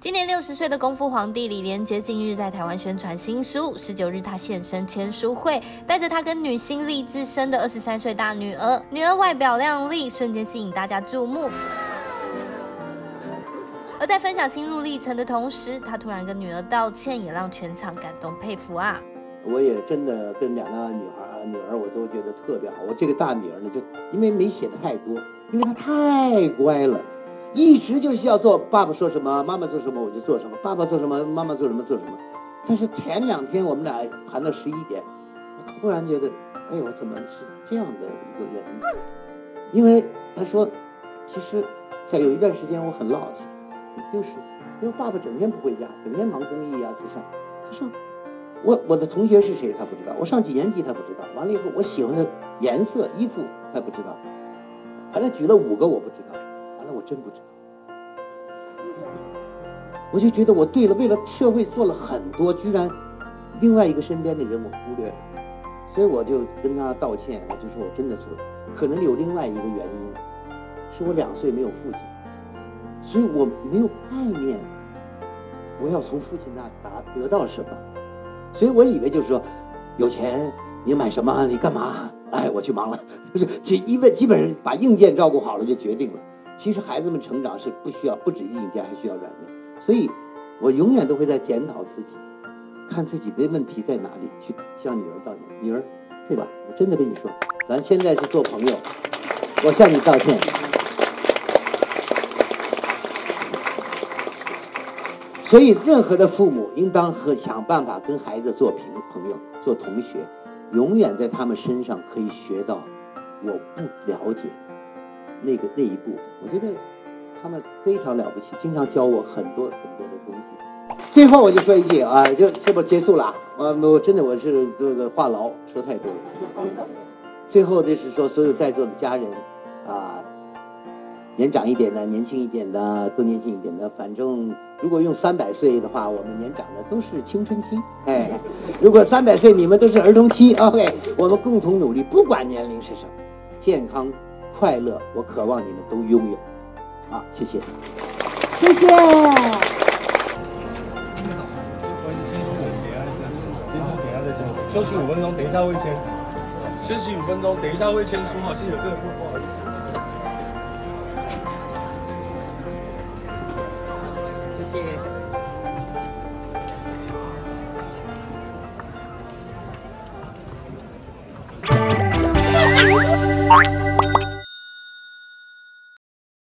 今年六十岁的功夫皇帝李连杰近日在台湾宣传新书，十九日他现身签书会，带着他跟女星励志生的二十三岁大女儿，女儿外表靓丽，瞬间吸引大家注目。而在分享心路历程的同时，他突然跟女儿道歉，也让全场感动佩服啊！我也真的跟两个女孩女儿我都觉得特别好。我这个大女儿呢，就因为没写的太多，因为她太乖了。一直就是要做爸爸说什么，妈妈做什么我就做什么，爸爸做什么，妈妈做什么做什么。但是前两天我们俩谈到十一点，我突然觉得，哎呦，我怎么是这样的一个人？因为他说，其实，在有一段时间我很 lost，就是，因为爸爸整天不回家，整天忙公益啊慈善。他说，我我的同学是谁他不知道，我上几年级他不知道，完了以后我喜欢的颜色衣服他不知道，反正举了五个我不知道。那我真不知道，我就觉得我对了，为了社会做了很多，居然另外一个身边的人我忽略了，所以我就跟他道歉，我就说我真的错了，可能有另外一个原因，是我两岁没有父亲，所以我没有概念，我要从父亲那达得到什么，所以我以为就是说，有钱你买什么你干嘛，哎，我去忙了，就是就因为基本上把硬件照顾好了就决定了。其实孩子们成长是不需要不止硬件，还需要软件。所以，我永远都会在检讨自己，看自己的问题在哪里，去向女儿道歉。女儿，对吧？我真的跟你说，咱现在是做朋友，我向你道歉。所以，任何的父母应当和想办法跟孩子做朋朋友、做同学，永远在他们身上可以学到我不了解。那个那一部分，我觉得他们非常了不起，经常教我很多很多的东西。最后我就说一句啊，就是不结束了啊，我真的我是这个话痨，说太多了。最后就是说，所有在座的家人啊，年长一点的、年轻一点的、更年轻一点的，反正如果用三百岁的话，我们年长的都是青春期。哎，如果三百岁你们都是儿童期，OK，我们共同努力，不管年龄是什么，健康。快乐我渴望你们都拥有。谢谢。谢谢。休息五分钟等一下会签休息五分钟等一下会签书吗先有个人问过谢谢。